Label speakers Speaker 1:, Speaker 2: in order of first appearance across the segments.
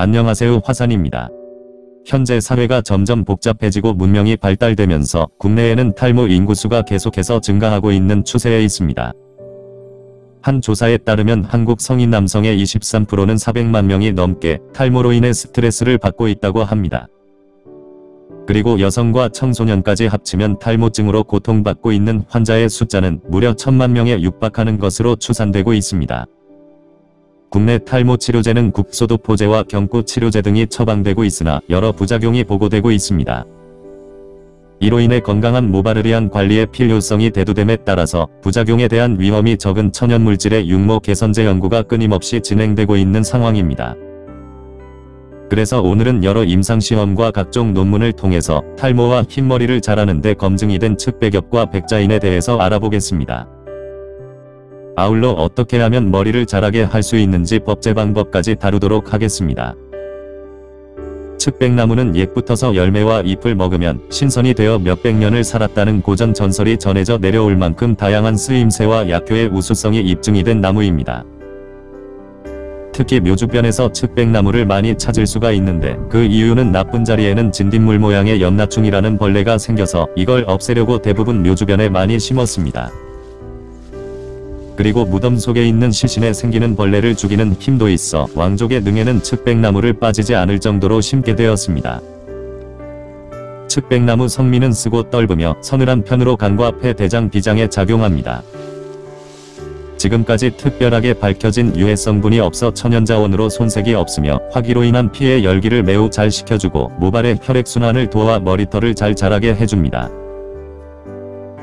Speaker 1: 안녕하세요 화산입니다. 현재 사회가 점점 복잡해지고 문명이 발달되면서 국내에는 탈모 인구수가 계속해서 증가하고 있는 추세에 있습니다. 한 조사에 따르면 한국 성인 남성의 23%는 400만 명이 넘게 탈모로 인해 스트레스를 받고 있다고 합니다. 그리고 여성과 청소년까지 합치면 탈모증으로 고통받고 있는 환자의 숫자는 무려 천만 명에 육박하는 것으로 추산되고 있습니다. 국내 탈모 치료제는 국소도포제와 경구 치료제 등이 처방되고 있으나 여러 부작용이 보고되고 있습니다. 이로 인해 건강한 모발을 위한 관리의 필요성이 대두됨에 따라서 부작용에 대한 위험이 적은 천연물질의 육모 개선제 연구가 끊임없이 진행되고 있는 상황입니다. 그래서 오늘은 여러 임상시험과 각종 논문을 통해서 탈모와 흰머리를 자라는데 검증이 된 측백엽과 백자인에 대해서 알아보겠습니다. 아울러 어떻게 하면 머리를 자라게 할 수 있는지 법제 방법까지 다루도록 하겠습니다. 측백나무는 옛부터서 열매와 잎을 먹으면 신선이 되어 몇백 년을 살았다는 고전 전설이 전해져 내려올 만큼 다양한 쓰임새와 약효의 우수성이 입증이 된 나무입니다. 특히 묘주변에서 측백나무를 많이 찾을 수가 있는데 그 이유는 나쁜 자리에는 진딧물 모양의 염라충이라는 벌레가 생겨서 이걸 없애려고 대부분 묘주변에 많이 심었습니다. 그리고 무덤 속에 있는 시신에 생기는 벌레를 죽이는 힘도 있어 왕족의 능에는 측백나무를 빠지지 않을 정도로 심게 되었습니다. 측백나무 성미는 쓰고 떫으며 서늘한 편으로 간과 폐 대장 비장에 작용합니다. 지금까지 특별하게 밝혀진 유해 성분이 없어 천연자원으로 손색이 없으며 화기로 인한 피의 열기를 매우 잘 식혀주고 모발의 혈액순환을 도와 머리털을 잘 자라게 해줍니다.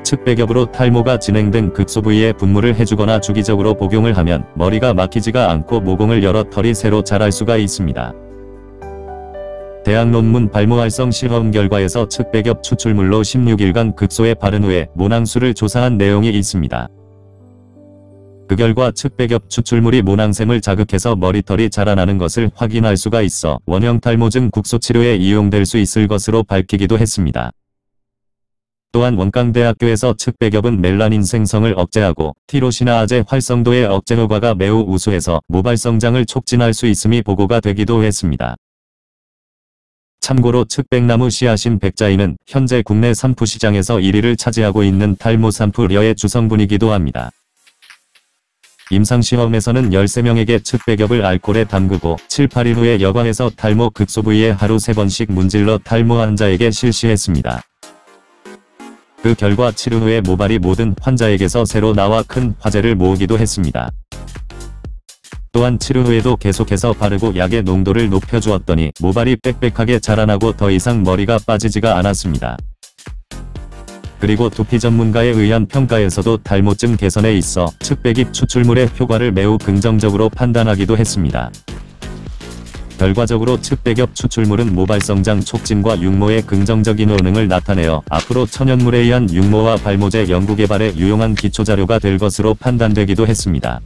Speaker 1: 측백엽으로 탈모가 진행된 국소 부위에 분무를 해주거나 주기적으로 복용을 하면 머리가 막히지가 않고 모공을 열어 털이 새로 자랄 수가 있습니다. 대학 논문 발모활성 실험 결과에서 측백엽 추출물로 16일간 국소에 바른 후에 모낭수를 조사한 내용이 있습니다. 그 결과 측백엽 추출물이 모낭샘을 자극해서 머리털이 자라나는 것을 확인할 수가 있어 원형 탈모증 국소 치료에 이용될 수 있을 것으로 밝히기도 했습니다. 또한 원광대학교에서 측백엽은 멜라닌 생성을 억제하고 티로시나아제 활성도의 억제 효과가 매우 우수해서 모발 성장을 촉진할 수 있음이 보고가 되기도 했습니다. 참고로 측백나무 씨앗인 백자인은 현재 국내 산푸 시장에서 1위를 차지하고 있는 탈모 산푸려의 주성분이기도 합니다. 임상시험에서는 13명에게 측백엽을 알코올에 담그고 7, 8일 후에 여과해서 탈모 극소 부위에 하루 3번씩 문질러 탈모 환자에게 실시했습니다. 그 결과 치료 후에 모발이 모든 환자에게서 새로 나와 큰 화제를 모으기도 했습니다. 또한 치료 후에도 계속해서 바르고 약의 농도를 높여주었더니 모발이 빽빽하게 자라나고 더 이상 머리가 빠지지가 않았습니다. 그리고 두피 전문가에 의한 평가에서도 탈모증 개선에 있어 측백입 추출물의 효과를 매우 긍정적으로 판단하기도 했습니다. 결과적으로 측백엽 추출물은 모발 성장 촉진과 육모의 긍정적인 효능을 나타내어 앞으로 천연물에 의한 육모와 발모제 연구개발에 유용한 기초자료가 될 것으로 판단되기도 했습니다.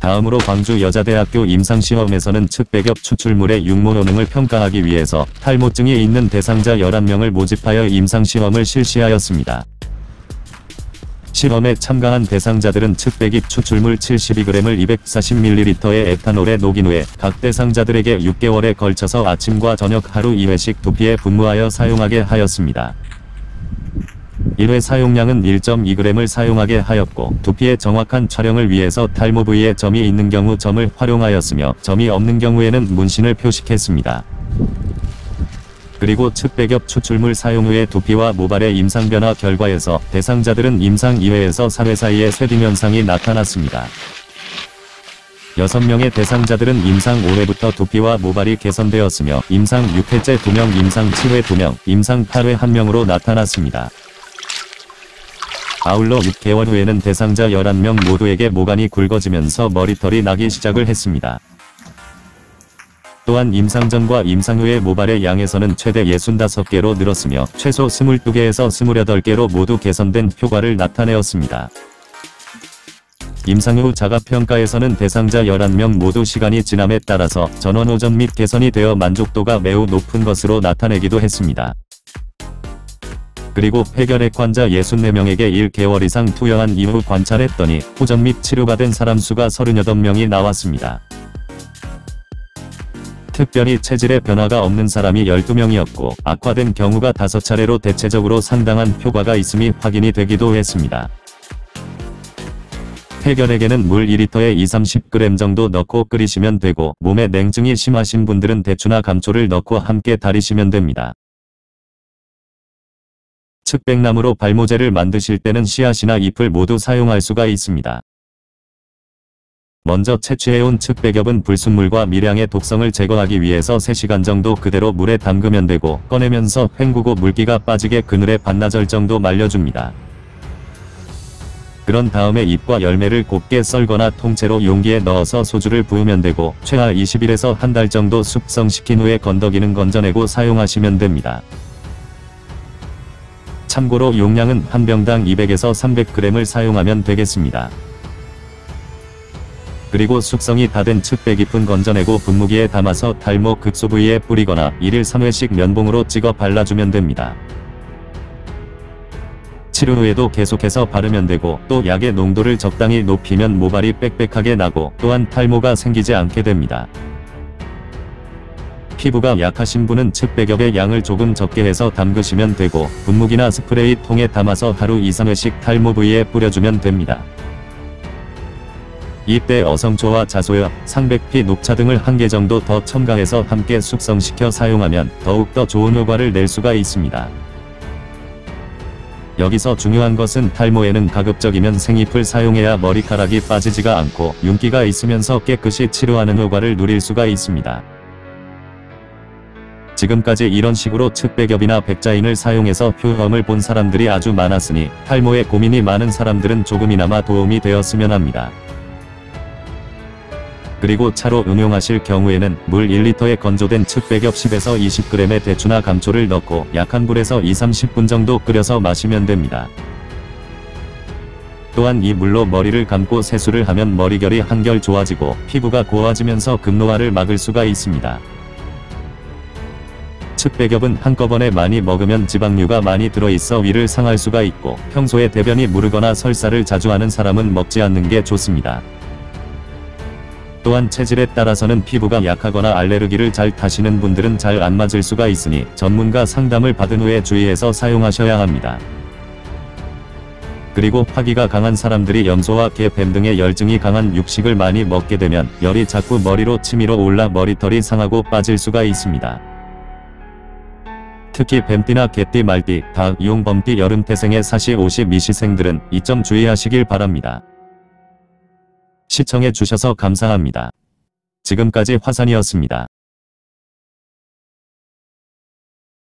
Speaker 1: 다음으로 광주여자대학교 임상시험에서는 측백엽 추출물의 육모 효능을 평가하기 위해서 탈모증이 있는 대상자 11명을 모집하여 임상시험을 실시하였습니다. 실험에 참가한 대상자들은 측백입 추출물 72g을 240ml의 에탄올에 녹인 후에 각 대상자들에게 6개월에 걸쳐서 아침과 저녁 하루 2회씩 두피에 분무하여 사용하게 하였습니다. 1회 사용량은 1.2g을 사용하게 하였고 두피의 정확한 촬영을 위해서 탈모 부위에 점이 있는 경우 점을 활용하였으며 점이 없는 경우에는 문신을 표식했습니다. 그리고 측백엽 추출물 사용 후에 두피와 모발의 임상 변화 결과에서 대상자들은 임상 2회에서 4회 사이에 쇠딩 현상이 나타났습니다. 6명의 대상자들은 임상 5회부터 두피와 모발이 개선되었으며 임상 6회째 2명, 임상 7회 2명, 임상 8회 1명으로 나타났습니다. 아울러 6개월 후에는 대상자 11명 모두에게 모관이 굵어지면서 머리털이 나기 시작을 했습니다. 또한 임상 전과 임상 후의 모발의 양에서는 최대 65개로 늘었으며 최소 22개에서 28개로 모두 개선된 효과를 나타내었습니다. 임상 후 자가평가에서는 대상자 11명 모두 시간이 지남에 따라서 전원 호전 및 개선이 되어 만족도가 매우 높은 것으로 나타내기도 했습니다. 그리고 폐결핵 환자 64명에게 1개월 이상 투여한 이후 관찰했더니 호전 및 치료받은 사람 수가 38명이 나왔습니다. 특별히 체질에 변화가 없는 사람이 12명이었고 악화된 경우가 5차례로 대체적으로 상당한 효과가 있음이 확인이 되기도 했습니다. 해결액에는 물 2리터에 2-30g 정도 넣고 끓이시면 되고 몸에 냉증이 심하신 분들은 대추나 감초를 넣고 함께 달이시면 됩니다. 측백나무로 발모제를 만드실 때는 씨앗이나 잎을 모두 사용할 수가 있습니다. 먼저 채취해온 측백엽은 불순물과 미량의 독성을 제거하기 위해서 3시간 정도 그대로 물에 담그면 되고 꺼내면서 헹구고 물기가 빠지게 그늘에 반나절 정도 말려줍니다. 그런 다음에 잎과 열매를 곱게 썰거나 통째로 용기에 넣어서 소주를 부으면 되고 최하 20일에서 한 달 정도 숙성시킨 후에 건더기는 건져내고 사용하시면 됩니다. 참고로 용량은 한 병당 200에서 300g을 사용하면 되겠습니다. 그리고 숙성이 다 된 측배 깊은 건져내고 분무기에 담아서 탈모 극소 부위에 뿌리거나 1일 3회씩 면봉으로 찍어 발라주면 됩니다. 치료 후에도 계속해서 바르면 되고 또 약의 농도를 적당히 높이면 모발이 빽빽하게 나고 또한 탈모가 생기지 않게 됩니다. 피부가 약하신 분은 측백엽의 양을 조금 적게 해서 담그시면 되고 분무기나 스프레이 통에 담아서 하루 2-3회씩 탈모 부위에 뿌려주면 됩니다. 이때 어성초와 자소엽, 상백피, 녹차 등을 한 개 정도 더 첨가해서 함께 숙성시켜 사용하면 더욱더 좋은 효과를 낼 수가 있습니다. 여기서 중요한 것은 탈모에는 가급적이면 생잎을 사용해야 머리카락이 빠지지가 않고 윤기가 있으면서 깨끗이 치료하는 효과를 누릴 수가 있습니다. 지금까지 이런 식으로 측백엽이나 백자인을 사용해서 효험을 본 사람들이 아주 많았으니 탈모에 고민이 많은 사람들은 조금이나마 도움이 되었으면 합니다. 그리고 차로 응용하실 경우에는 물 1리터에 건조된 측백엽 10에서 20g의 대추나 감초를 넣고 약한 불에서 2-30분 정도 끓여서 마시면 됩니다. 또한 이 물로 머리를 감고 세수를 하면 머리결이 한결 좋아지고 피부가 고와지면서 급노화를 막을 수가 있습니다. 측백엽은 한꺼번에 많이 먹으면 지방류가 많이 들어있어 위를 상할 수가 있고 평소에 대변이 무르거나 설사를 자주 하는 사람은 먹지 않는 게 좋습니다. 또한 체질에 따라서는 피부가 약하거나 알레르기를 잘 타시는 분들은 잘 안 맞을 수가 있으니 전문가 상담을 받은 후에 주의해서 사용하셔야 합니다. 그리고 화기가 강한 사람들이 염소와 개, 뱀 등의 열증이 강한 육식을 많이 먹게 되면 열이 자꾸 머리로 치밀어 올라 머리털이 상하고 빠질 수가 있습니다. 특히 뱀띠나 개띠, 말띠, 닭, 용, 범띠, 여름 태생의 사시, 오시, 미시생들은 이 점 주의하시길 바랍니다. 시청해 주셔서 감사합니다. 지금까지 화산이었습니다.